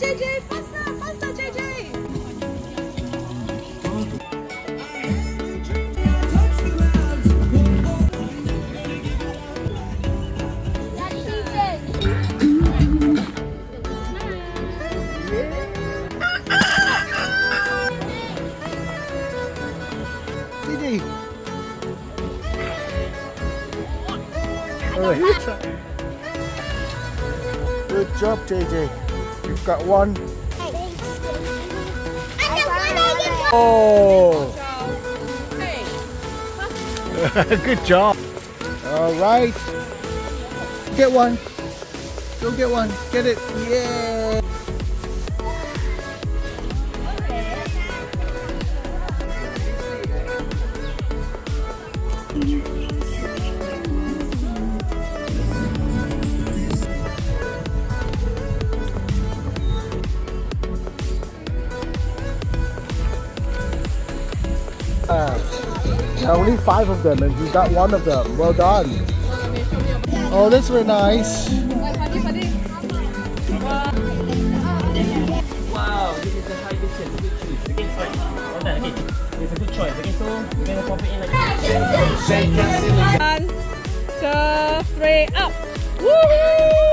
JJ, faster, faster, JJ. Good job, JJ. You've got one. Oh, good job. All right. Get one. Go get one. Get it. Yeah. Uh, Uh, there are only five of them and you got one of them. Well done. Oh, this very nice. Wow, this is a high. Okay, it's a good choice. So we're gonna pop it in like One, two, three, up. Woohoo!